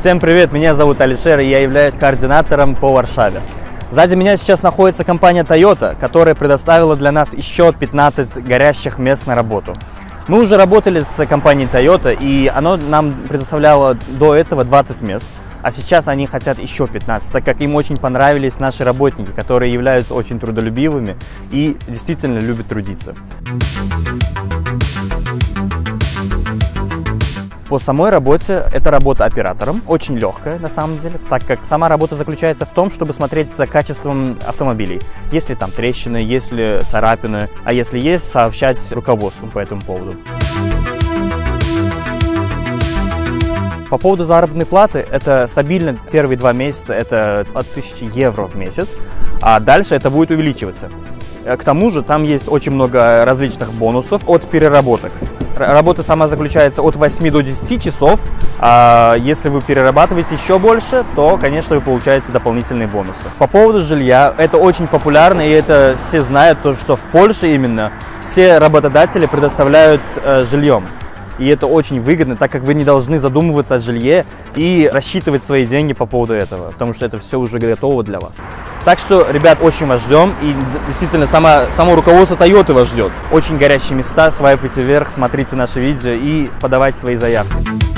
Всем привет, меня зовут Алишер, и я являюсь координатором по Варшаве. Сзади меня сейчас находится компания Toyota, которая предоставила для нас еще 15 горящих мест на работу. Мы уже работали с компанией Toyota, и оно нам предоставляло до этого 20 мест. А сейчас они хотят еще 15, так как им очень понравились наши работники, которые являются очень трудолюбивыми и действительно любят трудиться. По самой работе это работа оператором, очень легкая на самом деле, так как сама работа заключается в том, чтобы смотреть за качеством автомобилей. Если там трещины, если царапины, а если есть, сообщать руководству по этому поводу. По поводу заработной платы, это стабильно первые два месяца, это от 1000 евро в месяц, а дальше это будет увеличиваться. К тому же там есть очень много различных бонусов от переработок. Работа сама заключается от 8 до 10 часов. А если вы перерабатываете еще больше, то, конечно, вы получаете дополнительные бонусы. По поводу жилья, это очень популярно, и это все знают, то, что в Польше именно все работодатели предоставляют э, жильем. И это очень выгодно, так как вы не должны задумываться о жилье и рассчитывать свои деньги по поводу этого, потому что это все уже готово для вас. Так что, ребят, очень вас ждем. И действительно, сама, само руководство Toyota вас ждет. Очень горячие места, свайпайте вверх, смотрите наши видео и подавайте свои заявки.